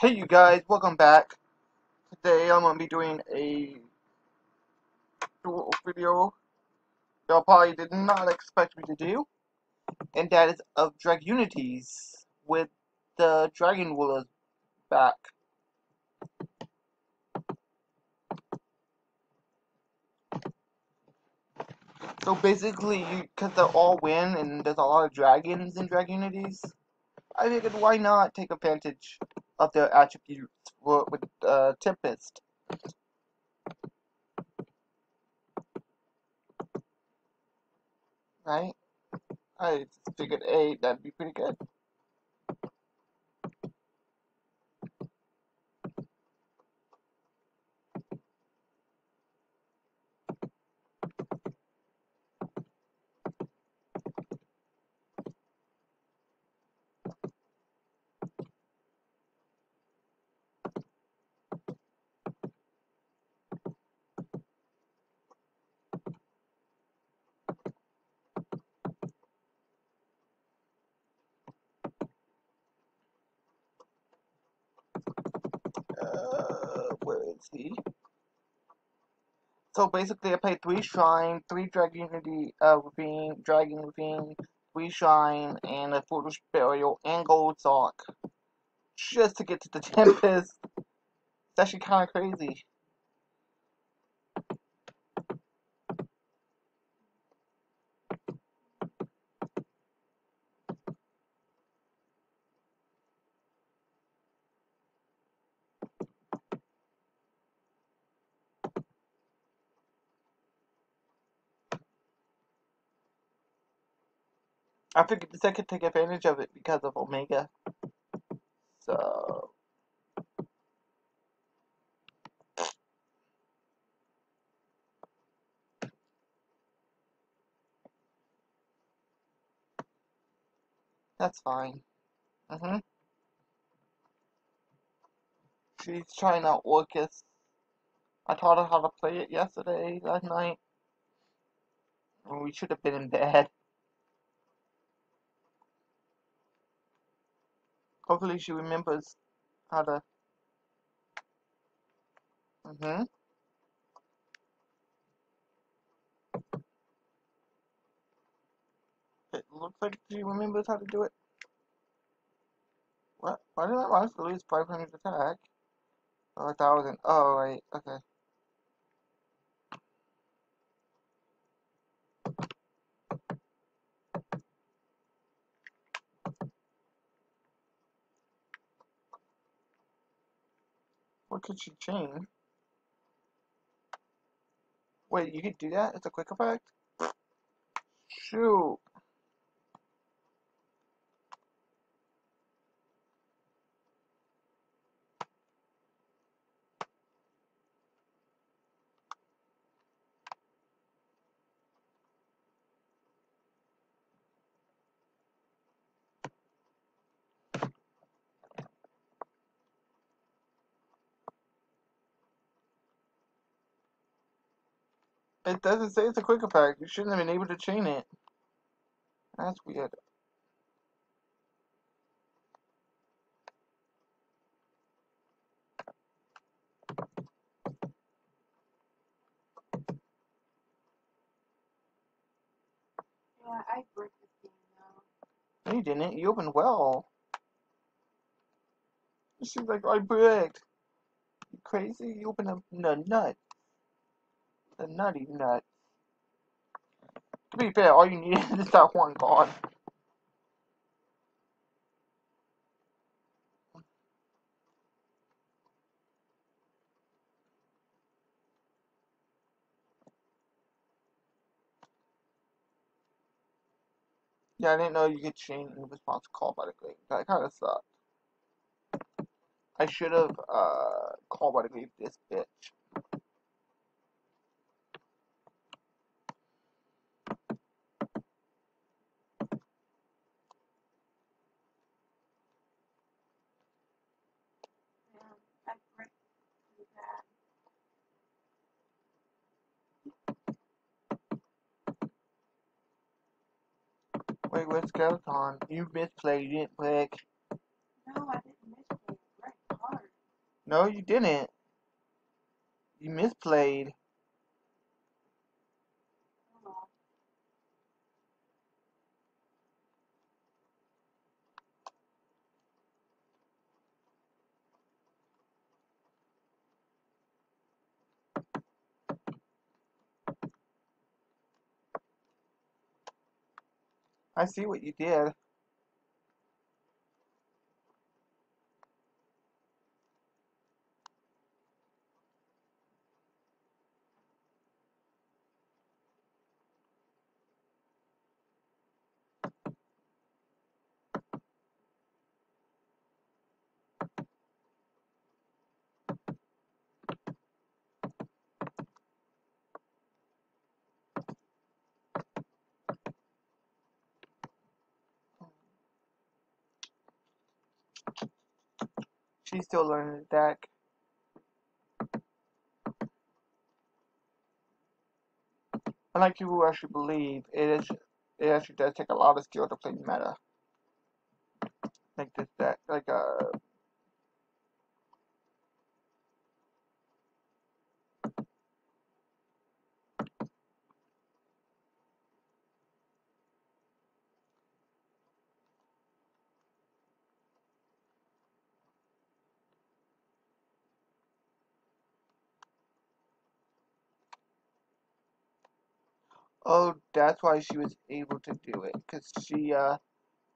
Hey you guys, welcome back. Today I'm going to be doing a duel video y'all probably did not expect me to do. And that is of Dragunities with the Dragon Rulers back. So basically, because they're all win and there's a lot of dragons in Dragunities, I figured why not take advantage of their attributes with uh, Tempest. Right? I figured A, that'd be pretty good. He? So basically, I played three shrine, three Dragunity uh, ravine, dragon ravine, three shrine, and a foolish burial and gold sock, just to get to the tempest. It's actually kind of crazy. I figured I could take advantage of it because of Omega. So. That's fine. Mm-hmm. She's trying out Orcust. I taught her how to play it yesterday, that night. We should have been in bed. Hopefully she remembers how to... Mm-hmm. It looks like she remembers how to do it. What? Why did I last lose 500 attack? Oh, a thousand. Oh, right. Okay. What could she change? Wait, you could do that? It's a quick effect? Shoot. It doesn't say it's a quick effect. You shouldn't have been able to chain it. That's weird. Yeah, I break this game now. No, you didn't. You opened well. She's like, I bricked. You crazy? You opened a, a nut. The nutty nut. To be fair, all you need is that one card. Yeah, I didn't know you could chain in response call by the grave. That kind of sucked. I should have uh called by the grave this bitch. Wait, where's Skeleton? You misplayed, you didn't click. No, I didn't miss it. Right hard. No, you didn't. You misplayed. I see what you did. She's still learning the deck. Unlike people who actually believe, it is it actually does take a lot of skill to play meta. Like this deck, like uh oh, that's why she was able to do it, because she uh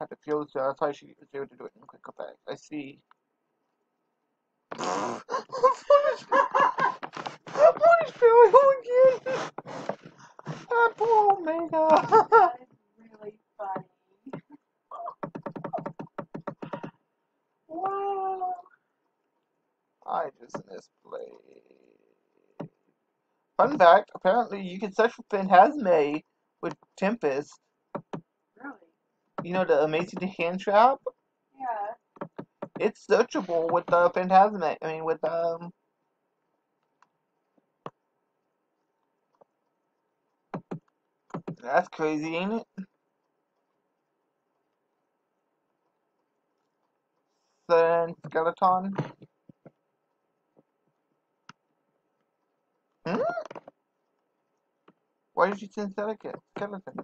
had to feel so that's why she was able to do it in quick effect. I see. what is going on again? That poor Omega. Really funny. wow. I just misplayed. Fun fact, apparently you can search for Phantasme with Tempest. Really? You know the amazing hand trap? Yeah. It's searchable with the Phantasme. I mean with um That's crazy, ain't it? Then skeleton. Why did you send skeleton? Skeleton.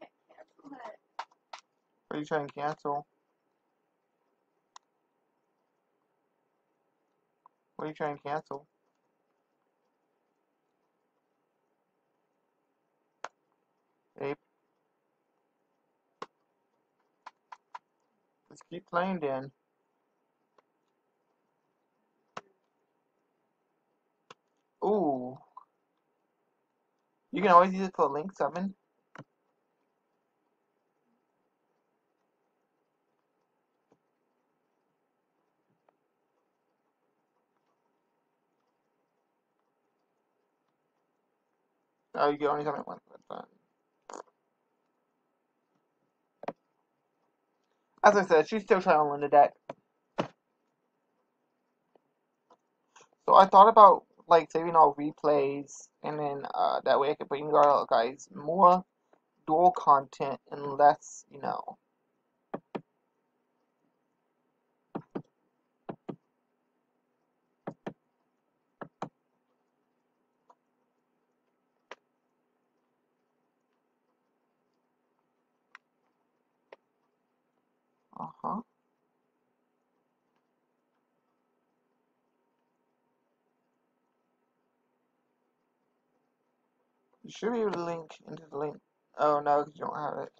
Can't cancel it. What are you trying to cancel? What are you trying to cancel? Ape. Let's keep playing then. Ooh. You can always use it for link summon. Oh, you only it once at a. As I said, she's still trying to learn the deck. So I thought about like saving all replays, and then uh, that way I could bring you guys more duel content and less, you know. Uh huh. You should be able to link into the link. Oh no, you don't have it.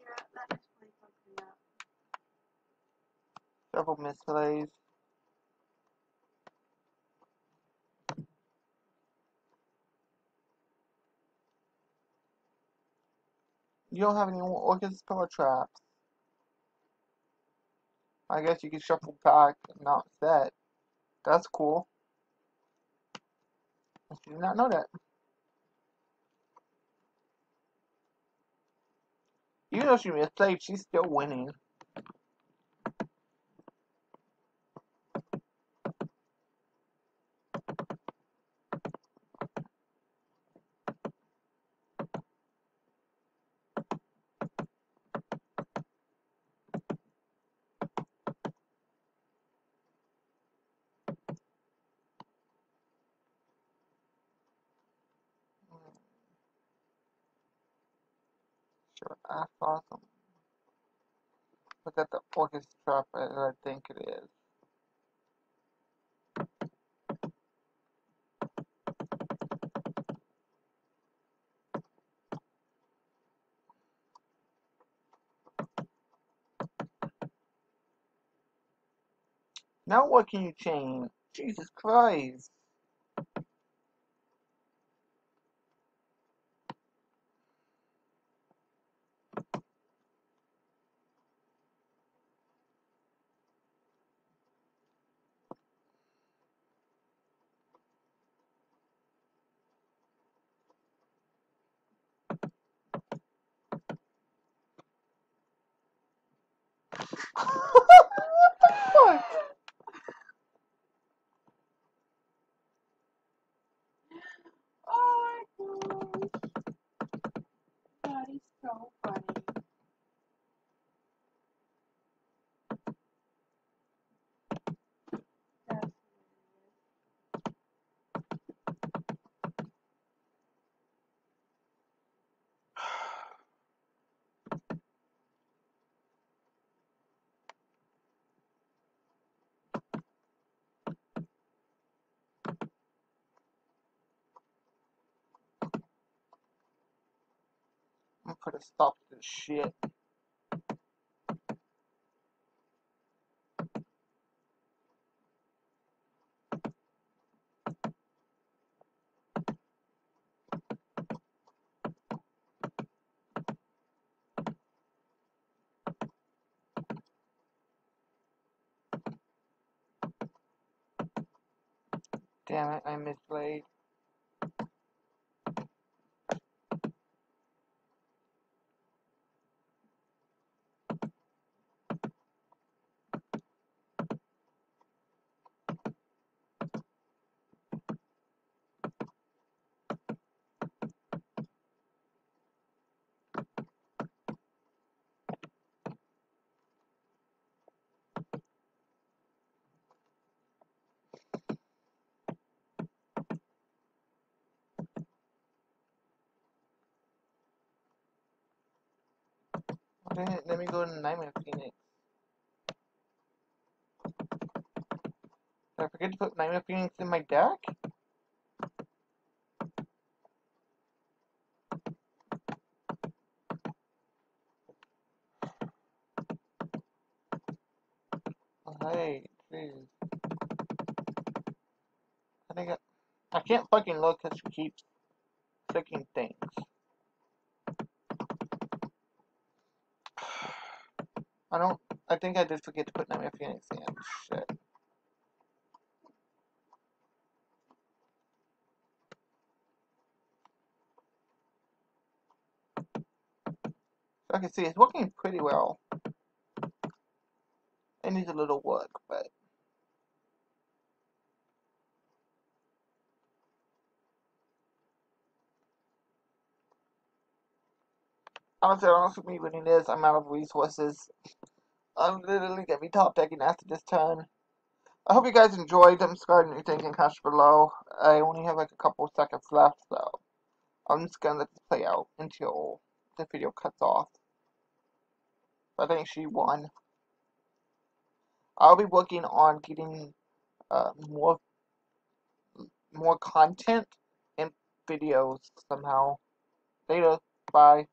Yeah, that explains something else. Several misplays. You don't have any more Orchid Power Traps. I guess you can shuffle back and not set. That's cool. I did not know that. Even though she misplayed, she's still winning. I saw. Look at the orchestra, I think it is. Now what can you change? Jesus Christ. what the fuck? Oh my gosh. That is so funny. That's hilarious. I'm gonna stop this shit. Damn it, I misplayed. Let me go to Knightmare Phoenix? Did I forget to put Knightmare Phoenix in my deck? Hey, jeez. I I, I can't fucking look because she keeps clicking things. I don't, I think I did forget to put Knightmare Phoenix in. Shit. So I can see it's working pretty well. It needs a little work, but honestly, honestly, me winning this, I'm out of resources. I'm literally gonna be top decking after this turn. I hope you guys enjoyed. I'm subscribe anything in comments below. I only have like a couple seconds left, so I'm just gonna let this play out until the video cuts off. I think she won. I'll be working on getting uh, more more content and videos somehow. Later. Bye.